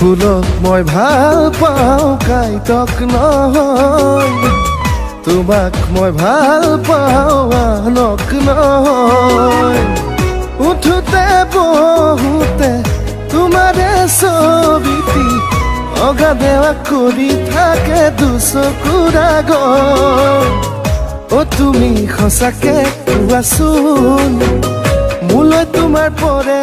ফুলক মই ভাল পাওঁ কাইটক নহয়। তোমাক মই ভাল পাওঁ আনক নহয়। উঠোতে বহোতে তোমাৰে ছবিটি অগা দেৱা কৰি থাকে দুচকুৰা আগত। অ তুমি সঁচাকে কোৱাচোন মোলৈ তোমাৰ পৰে